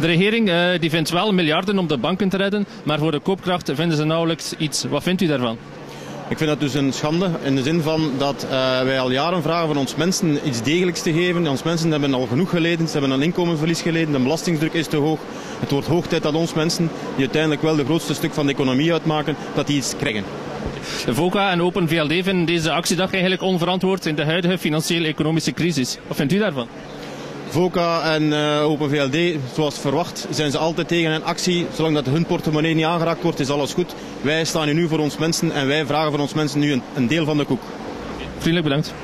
De regering uh, die vindt wel miljarden om de banken te redden, maar voor de koopkracht vinden ze nauwelijks iets. Wat vindt u daarvan? Ik vind dat dus een schande in de zin van dat uh, wij al jaren vragen van ons mensen iets degelijks te geven. Ons mensen hebben al genoeg geleden, ze hebben een inkomenverlies geleden, de belastingsdruk is te hoog. Het wordt hoog tijd dat ons mensen, die uiteindelijk wel de grootste stuk van de economie uitmaken, dat die iets krijgen. VOCA en Open VLD vinden deze actiedag eigenlijk onverantwoord in de huidige financiële economische crisis. Wat vindt u daarvan? VOCA en uh, Open VLD, zoals verwacht, zijn ze altijd tegen een actie. Zolang dat hun portemonnee niet aangeraakt wordt, is alles goed. Wij staan hier nu voor ons mensen en wij vragen van ons mensen nu een, een deel van de koek. Vriendelijk bedankt.